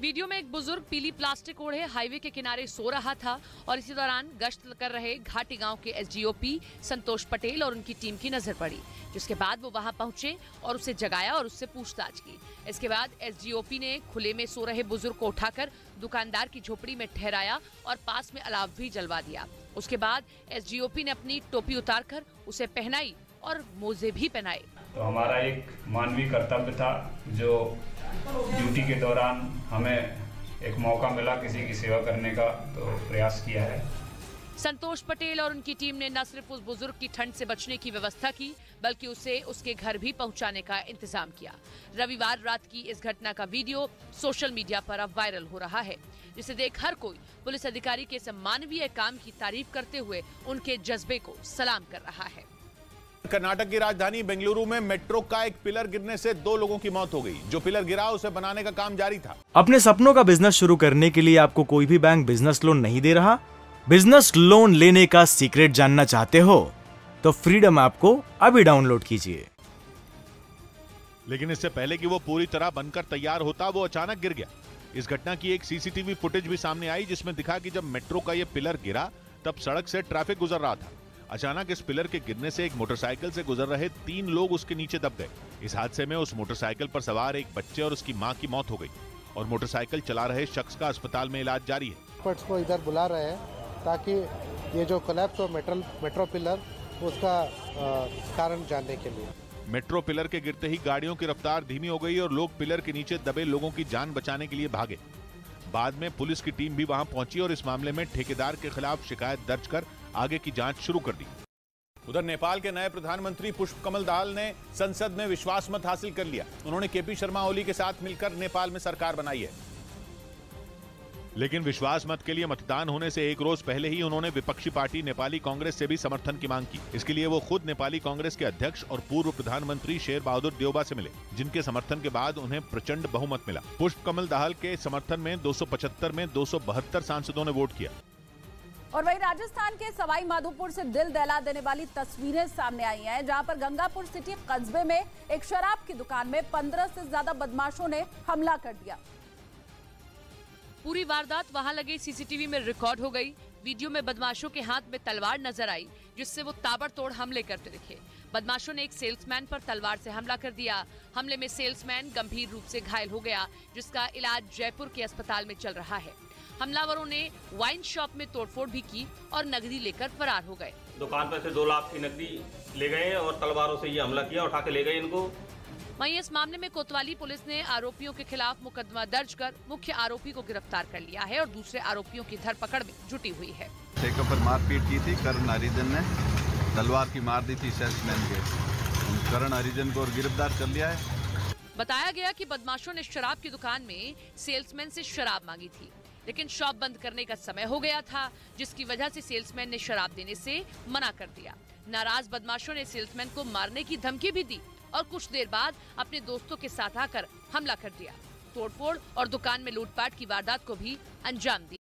Video में एक बुज़ुर्ग पीली प्लास्टिक ओढ़े हाईवे के किनारे सो रहा था और इसी दौरान गश्त कर रहे घाटी गाँव के एसडीओपी संतोष पटेल और उनकी टीम की नज़र पड़ी, जिसके बाद वो वहाँ पहुँचे और उसे जगाया और उससे पूछताछ की। इसके बाद एसडीओपी ने खुले में सो रहे बुज़ुर्ग को उठाकर दुकानदार की झोपड़ी में ठहराया और पास में अलाव भी जलवा दिया। उसके बाद एसडीओपी ने अपनी टोपी उतारकर उसे पहनाई और मोजे भी पहनाए। तो हमारा एक मानवीय कर्तव्य था जो ड्यूटी के दौरान हमें एक मौका मिला किसी की सेवा करने का तो प्रयास किया है। संतोष पटेल और उनकी टीम ने न सिर्फ़ उस बुज़ुर्ग की ठंड से बचने की व्यवस्था की, बल्कि उसे उसके घर भी पहुँचाने का इंतज़ाम किया। रविवार रात की इस घटना का वीडियो सोशल मीडिया पर अब वायरल हो रहा है, जिसे देख हर कोई पुलिस अधिकारी के इस मानवीय काम की तारीफ़ करते हुए उनके जज्बे को सलाम कर रहा है। कर्नाटक की राजधानी बेंगलुरु में मेट्रो का एक पिलर गिरने से दो लोगों की मौत हो गई जो पिलर गिरा उसे बनाने का काम जारी था। अपने सपनों का बिज़नेस शुरू करने के लिए आपको कोई भी बैंक बिज़नेस लोन नहीं दे रहा? बिज़नेस लोन लेने का सीक्रेट जानना चाहते हो? तो फ्रीडम ऐप को अभी डाउनलोड कीजिए। लेकिन इससे पहले कि वो पूरी तरह बनकर तैयार होता वो अचानक गिर गया। इस घटना की एक सीसीटीवी फुटेज भी सामने आई जिसमें दिखा कि जब मेट्रो का ये पिलर गिरा तब सड़क से ट्रैफ़िक गुजर रहा था। अचानक इस पिलर के गिरने से एक मोटरसाइकिल से गुजर रहे तीन लोग उसके नीचे दब गए। इस हादसे में उस मोटरसाइकिल पर सवार एक बच्चे और उसकी माँ की मौत हो गई और मोटरसाइकिल चला रहे शख्स का अस्पताल में इलाज जारी है। एक्सपर्ट्स को इधर बुला रहे हैं ताकि ये जो कोलैप्स हो मेट्रो मेट्रो पिलर उसका कारण जानने के लिए। मेट्रो पिलर के गिरते ही गाड़ियों की रफ्तार धीमी हो गई और लोग पिलर के नीचे दबे लोगों की जान बचाने के लिए भागे। बाद में पुलिस की टीम भी वहाँ पहुँची और इस मामले में ठेकेदार के खिलाफ शिकायत दर्ज कर आगे की जाँच शुरू कर दी। उधर नेपाल के नए प्रधानमंत्री पुष्प कमल दाल ने संसद में विश्वास मत हासिल कर लिया। उन्होंने केपी शर्मा ओली के साथ मिलकर नेपाल में सरकार बनाई है। लेकिन विश्वास मत के लिए मतदान होने से एक रोज पहले ही उन्होंने विपक्षी पार्टी नेपाली कांग्रेस से भी समर्थन की मांग की। इसके लिए वो खुद नेपाली कांग्रेस के अध्यक्ष और पूर्व प्रधानमंत्री शेर बहादुर देवबा से मिले, जिनके समर्थन के बाद उन्हें प्रचंड बहुमत मिला। पुष्प कमल दाहल के समर्थन में 275 में 272 सांसदों ने वोट किया। और वही राजस्थान के सवाई माधोपुर से दिल दहला देने वाली तस्वीरें सामने आई हैं, जहाँ पर गंगापुर सिटी कस्बे में एक शराब की दुकान में 15 से ज़्यादा बदमाशों ने हमला कर दिया। पूरी वारदात वहाँ लगे सीसीटीवी में रिकॉर्ड हो गई। वीडियो में बदमाशों के हाथ में तलवार नज़र आई, जिससे वो ताबड़तोड़ हमले करते दिखे। बदमाशों ने एक सेल्समैन पर तलवार से हमला कर दिया। हमले में सेल्समैन गंभीर रूप से घायल हो गया, जिसका इलाज जयपुर के अस्पताल में चल रहा है। हमलावरों ने वाइन शॉप में तोड़फोड़ भी की और नकदी लेकर फरार हो गए। दुकान पर से दो लाख की नकदी ले गए और तलवारों से ये हमला किया उठा के ले गए इनको। वहीं इस मामले में कोतवाली पुलिस ने आरोपियों के खिलाफ मुकदमा दर्ज कर मुख्य आरोपी को गिरफ़्तार कर लिया है और दूसरे आरोपियों की धरपकड़ में जुटी हुई है। ठेके पर मारपीट की थी करण हरिजन ने तलवार की मार दी थी सेल्समैन के। करण हरिजन को गिरफ़्तार कर लिया है। बताया गया कि बदमाशों ने शराब की दुकान में सेल्समैन से शराब मांगी थी लेकिन शॉप बंद करने का समय हो गया था जिसकी वजह से सेल्समैन ने शराब देने से मना कर दिया। नाराज़ बदमाशों ने सेल्समैन को मारने की धमकी भी दी। और कुछ देर बाद अपने दोस्तों के साथ आकर हमला कर दिया। तोड़फोड़ और दुकान में लूटपाट की वारदात को भी अंजाम दिया।